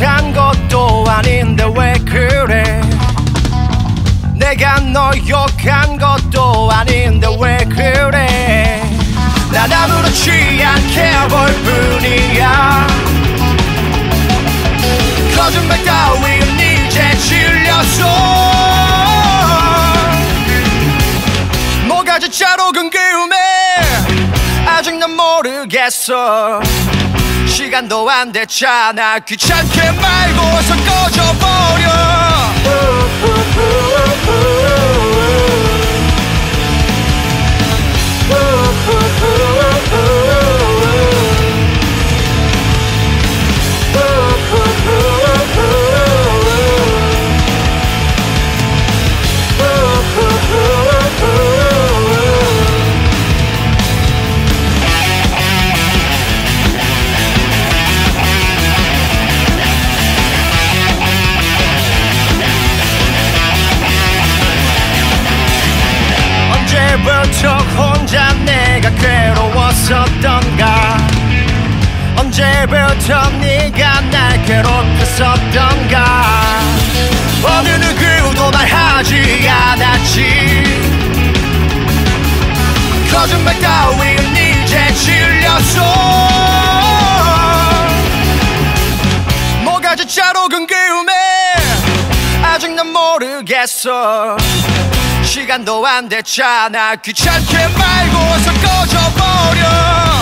잘못한 것도 아닌데 왜 그래? 내가 너 욕한 것도 아닌데 왜 그래? 난 아무렇지 않게 볼 뿐이야. 거짓말 따윈 이제 질렸어. 뭐가 진짜로 궁금해? 아직 난 모르겠어 시간도 안 됐잖아. 귀찮게 말고서 꺼져버려 언제부터 혼자 내가 괴로웠었던가? 언제부터 네가 날 괴롭혔었던가? 어느 누구도 말하지 않았지. 거짓말 따윈 이제 질렸어. 뭐가 진짜로 궁금해 아직 난 모르겠어 시간도 안 됐잖아. 귀찮게 말고서 꺼져버려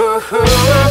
Ooh. hoo